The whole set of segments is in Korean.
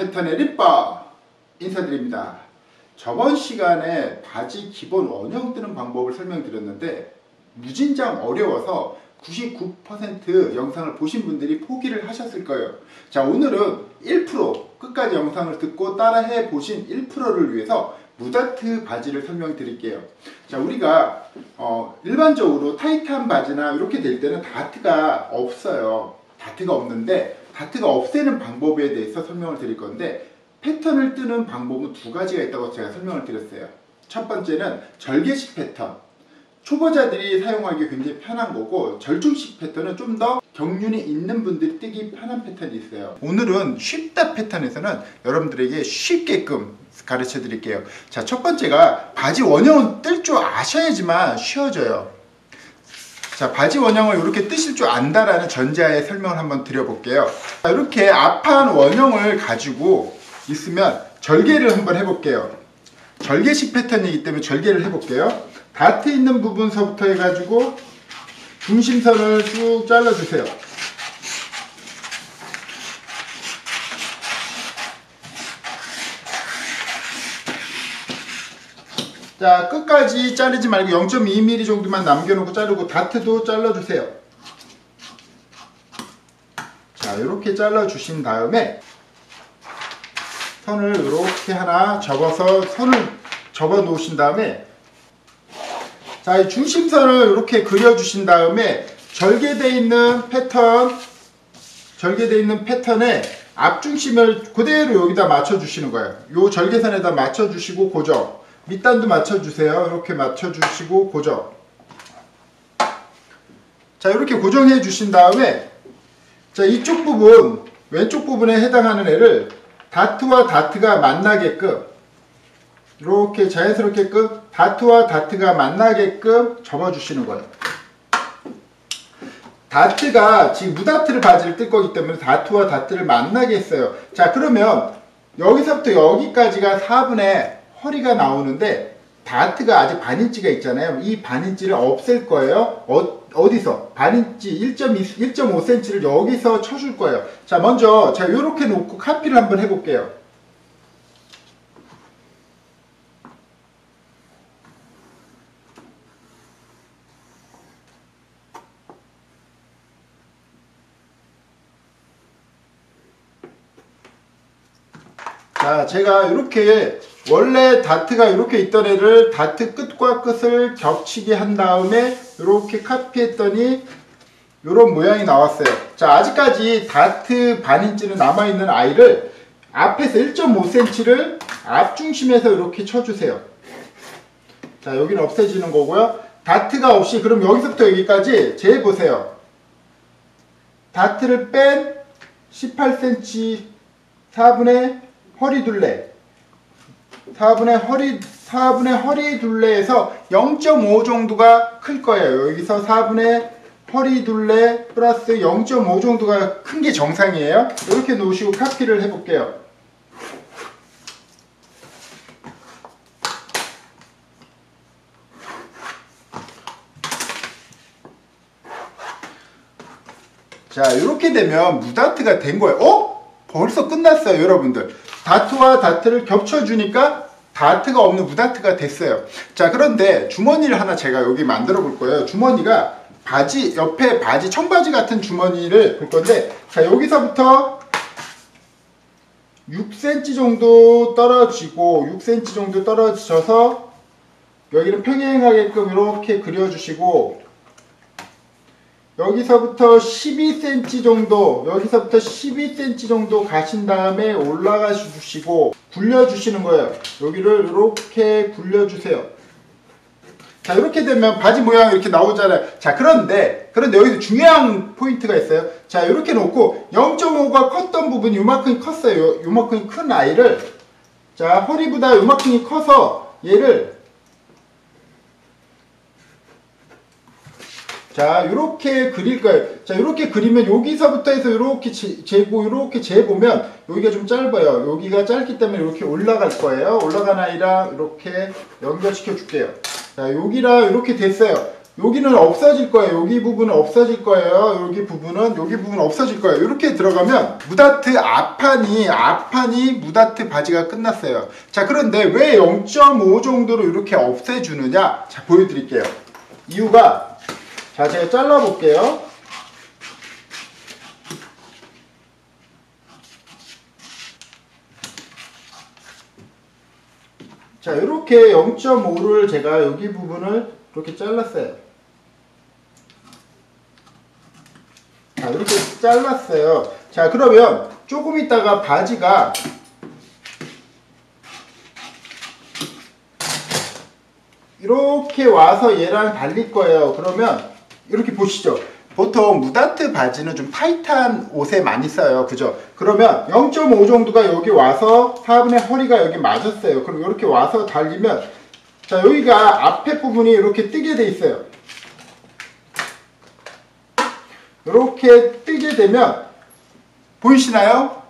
패턴의 립바 인사드립니다. 저번 시간에 바지 기본 원형 뜨는 방법을 설명드렸는데 무진장 어려워서 99% 영상을 보신 분들이 포기를 하셨을 거예요. 자 오늘은 1% 끝까지 영상을 듣고 따라해 보신 1%를 위해서 무다트 바지를 설명드릴게요. 자 우리가 어, 일반적으로 타이트한 바지나 이렇게 될 때는 다트가 없어요. 다트가 없는데 다트가 없애는 방법에 대해서 설명을 드릴 건데 패턴을 뜨는 방법은 두 가지가 있다고 제가 설명을 드렸어요. 첫 번째는 절개식 패턴. 초보자들이 사용하기 굉장히 편한 거고 절중식 패턴은 좀 더 경륜이 있는 분들이 뜨기 편한 패턴이 있어요. 오늘은 쉽다 패턴에서는 여러분들에게 쉽게끔 가르쳐 드릴게요. 자, 첫 번째가 바지 원형은 뜰 줄 아셔야지만 쉬워져요. 자, 바지 원형을 이렇게 뜨실 줄 안다라는 전제하에 설명을 한번 드려볼게요. 자, 이렇게 앞판 원형을 가지고 있으면 절개를 한번 해볼게요. 절개식 패턴이기 때문에 절개를 해볼게요. 다트 있는 부분서부터 해가지고 중심선을 쭉 잘라주세요. 자 끝까지 자르지 말고 0.2mm 정도만 남겨놓고 자르고 다트도 잘라주세요. 자 이렇게 잘라주신 다음에 선을 이렇게 하나 접어서 선을 접어 놓으신 다음에 자, 이 중심선을 이렇게 그려주신 다음에 절개되어 있는 패턴, 절개되어 있는 패턴에 앞중심을 그대로 여기다 맞춰주시는 거예요. 요 절개선에다 맞춰주시고 고정. 밑단도 맞춰주세요. 이렇게 맞춰주시고 고정. 자, 이렇게 고정해 주신 다음에 자, 이쪽 부분, 왼쪽 부분에 해당하는 애를 다트와 다트가 만나게끔 이렇게 자연스럽게끔 다트와 다트가 만나게끔 접어주시는 거예요. 다트가 지금 무다트를 바지를 뜰 거기 때문에 다트와 다트를 만나게 했어요. 자 그러면 여기서부터 여기까지가 4분의 허리가 나오는데 다트가 아직 반인치가 있잖아요. 이 반인치를 없앨 거예요. 어, 디서 반인치 1.5cm를 여기서 쳐줄 거예요. 자 먼저 자 이렇게 놓고 카피를 한번 해볼게요. 자 제가 이렇게 원래 다트가 이렇게 있던 애를 다트 끝과 끝을 겹치게 한 다음에 이렇게 카피했더니 이런 모양이 나왔어요. 자 아직까지 다트 반인치는 남아있는 아이를 앞에서 1.5cm를 앞중심에서 이렇게 쳐주세요. 자 여기는 없애지는 거고요. 다트가 없이 그럼 여기서부터 여기까지 재보세요. 다트를 뺀 18cm 4분의 허리 둘레 4분의 허리 4분의 허리 둘레에서 0.5 정도가 클 거예요. 여기서 4분의 허리 둘레 플러스 0.5 정도가 큰 게 정상이에요. 이렇게 놓으시고 카피를 해볼게요. 자 이렇게 되면 무다트가 된 거예요. 어? 벌써 끝났어요 여러분들. 다트와 다트를 겹쳐주니까 다트가 없는 무다트가 됐어요. 자 그런데 주머니를 하나 제가 여기 만들어 볼 거예요. 주머니가 바지 옆에 바지 청바지 같은 주머니를 볼 건데 자 여기서부터 6cm 정도 떨어지고 6cm 정도 떨어져서 여기는 평행하게끔 이렇게 그려주시고 여기서부터 12cm 정도 여기서부터 12cm 정도 가신 다음에 올라가 주시고 굴려 주시는 거예요. 여기를 이렇게 굴려 주세요. 자 이렇게 되면 바지 모양 이렇게 나오잖아요. 자 그런데 그런데 여기서 중요한 포인트가 있어요. 자 이렇게 놓고 0.5가 컸던 부분이 요만큼이 컸어요. 요만큼이 큰 아이를. 자 허리보다 요만큼이 커서 얘를 자, 이렇게 그릴 거예요. 자, 이렇게 그리면 여기서부터 해서 이렇게 재고 이렇게 재보면 여기가 좀 짧아요. 여기가 짧기 때문에 이렇게 올라갈 거예요. 올라간 아이랑 이렇게 연결시켜 줄게요. 자, 여기랑 이렇게 됐어요. 여기는 없어질 거예요. 여기 부분은 없어질 거예요. 여기 부분은 여기 부분 없어질 거예요. 이렇게 들어가면 무다트 앞판이 앞판이 무다트 바지가 끝났어요. 자 그런데 왜 0.5 정도로 이렇게 없애주느냐? 자 보여드릴게요. 이유가 자 제가 잘라 볼게요. 자 이렇게 0.5를 제가 여기 부분을 이렇게 잘랐어요. 자 이렇게 잘랐어요. 자 그러면 조금 있다가 바지가 이렇게 와서 얘랑 달릴 거예요. 그러면 이렇게 보시죠. 보통 무다트 바지는 좀 타이트한 옷에 많이 써요. 그죠? 그러면 0.5 정도가 여기 와서 4분의 허리가 여기 맞았어요. 그럼 이렇게 와서 달리면 자 여기가 앞에 부분이 이렇게 뜨게 돼 있어요. 이렇게 뜨게 되면 보이시나요?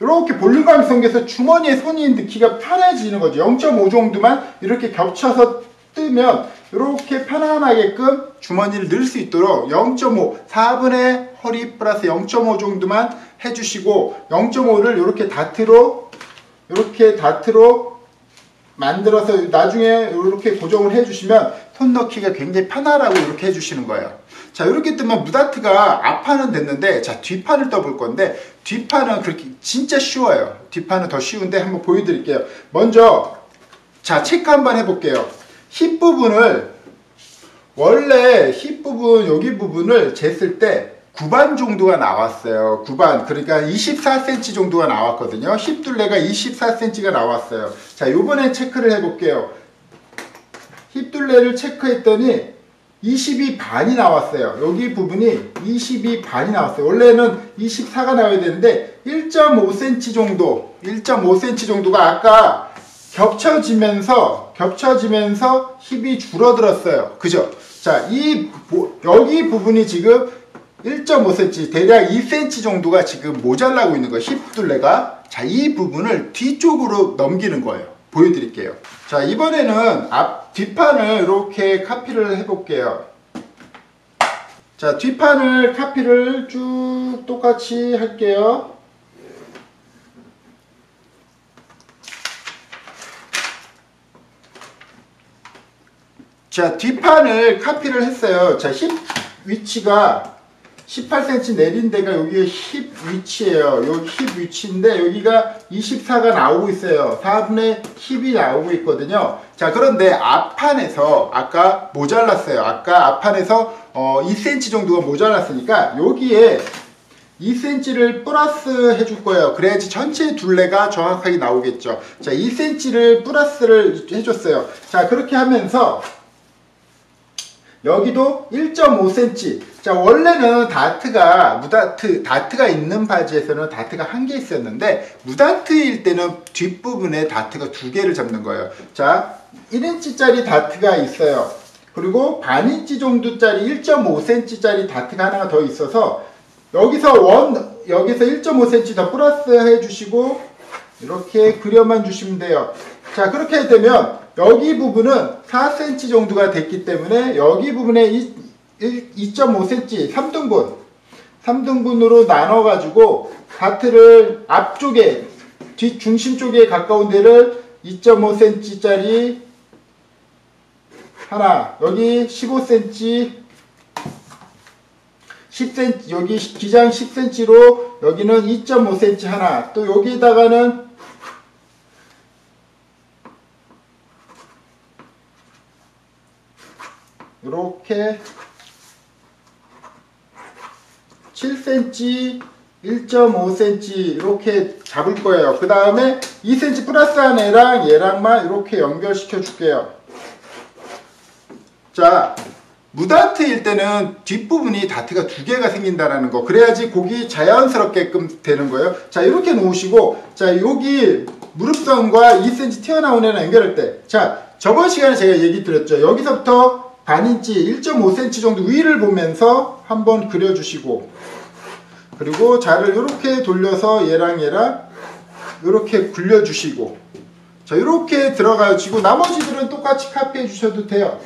이렇게 볼륨감이 생겨서 주머니에 손이 넣기가 편해지는 거죠. 0.5 정도만 이렇게 겹쳐서 뜨면 이렇게 편안하게끔 주머니를 넣을 수 있도록 0.5, 4분의 허리 플러스 0.5 정도만 해주시고 0.5를 이렇게 다트로 이렇게 다트로 만들어서 나중에 이렇게 고정을 해주시면 손 넣기가 굉장히 편하라고 이렇게 해주시는 거예요. 자 이렇게 뜨면 무다트가 앞판은 됐는데 자 뒷판을 떠볼 건데 뒷판은 그렇게 진짜 쉬워요. 뒷판은 더 쉬운데 한번 보여드릴게요. 먼저 자 체크 한번 해볼게요. 힙 부분을 원래 힙 부분 여기 부분을 쟀을 때 9반 정도가 나왔어요. 9반 그러니까 24cm 정도가 나왔거든요. 힙 둘레가 24cm가 나왔어요. 자 요번에 체크를 해볼게요. 힙 둘레를 체크했더니 22반이 나왔어요. 여기 부분이 22반이 나왔어요. 원래는 24가 나와야 되는데 1.5cm 정도 1.5cm 정도가 아까 겹쳐지면서 겹쳐지면서 힙이 줄어들었어요. 그죠? 자, 이 여기 부분이 지금 1.5cm 대략 2cm 정도가 지금 모자라고 있는 거예요. 힙 둘레가. 자, 이 부분을 뒤쪽으로 넘기는 거예요. 보여드릴게요. 자, 이번에는 앞 뒷판을 이렇게 카피를 해볼게요. 자, 뒷판을 카피를 쭉 똑같이 할게요. 자, 뒷판을 카피를 했어요. 자, 힙 위치가 18cm 내린 데가 여기에 힙 위치예요. 여기 힙 위치인데 여기가 24가 나오고 있어요. 4분의 힙이 나오고 있거든요. 자 그런데 앞판에서 아까 모자랐어요. 아까 앞판에서 어, 2cm 정도가 모자랐으니까 여기에 2cm를 플러스 해줄 거예요. 그래야지 전체 둘레가 정확하게 나오겠죠. 자 2cm를 플러스를 해줬어요. 자 그렇게 하면서 여기도 1.5cm. 자, 원래는 다트가, 무다트, 다트가 있는 바지에서는 다트가 한 개 있었는데, 무다트일 때는 뒷부분에 다트가 두 개를 잡는 거예요. 자, 1인치짜리 다트가 있어요. 그리고 반인치 정도짜리 1.5cm짜리 다트가 하나가 더 있어서, 여기서 원, 여기서 1.5cm 더 플러스 해주시고, 이렇게 그려만 주시면 돼요. 자, 그렇게 되면, 여기 부분은 4cm 정도가 됐기 때문에 여기 부분에 2.5cm 3등분 3등분으로 나눠 가지고 다트를 앞쪽에 뒷 중심 쪽에 가까운 데를 2.5cm 짜리 하나 여기 15cm 10cm 여기 기장 10cm로 여기는 2.5cm 하나 또 여기다가는 이렇게 7cm 1.5cm 이렇게 잡을 거예요. 그 다음에 2cm 플러스한 애랑 얘랑만 이렇게 연결시켜 줄게요. 자, 무다트일 때는 뒷부분이 다트가 두 개가 생긴다라는 거. 그래야지 곡이 자연스럽게끔 되는 거예요. 자, 이렇게 놓으시고, 자, 여기 무릎선과 2cm 튀어나온 애랑 연결할 때. 자, 저번 시간에 제가 얘기 드렸죠. 여기서부터 반인치 1.5cm 정도 위를 보면서 한번 그려주시고 그리고 자를 이렇게 돌려서 얘랑 얘랑 이렇게 굴려주시고 자 이렇게 들어가지고 나머지들은 똑같이 카피해 주셔도 돼요.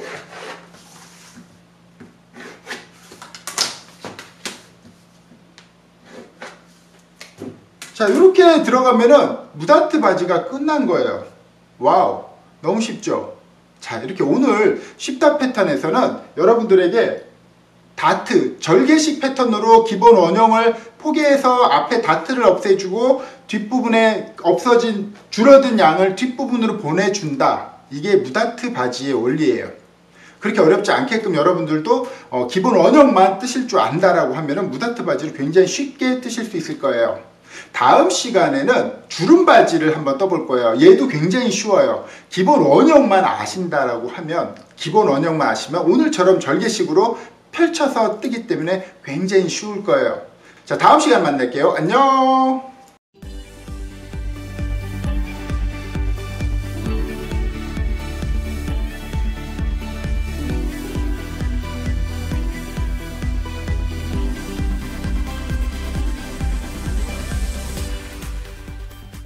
자 이렇게 들어가면은 무다트 바지가 끝난 거예요. 와우 너무 쉽죠? 자 이렇게 오늘 쉽다 패턴에서는 여러분들에게 다트 절개식 패턴으로 기본 원형을 포개해서 앞에 다트를 없애주고 뒷부분에 없어진 줄어든 양을 뒷부분으로 보내준다. 이게 무다트 바지의 원리예요. 그렇게 어렵지 않게끔 여러분들도 어, 기본 원형만 뜨실 줄 안다라고 하면 무다트 바지를 굉장히 쉽게 뜨실 수 있을 거예요 다음 시간에는 주름 바지를 한번 떠볼 거예요. 얘도 굉장히 쉬워요. 기본 원형만 아신다라고 하면 기본 원형만 아시면 오늘처럼 절개식으로 펼쳐서 뜨기 때문에 굉장히 쉬울 거예요. 자, 다음 시간 만날게요. 안녕!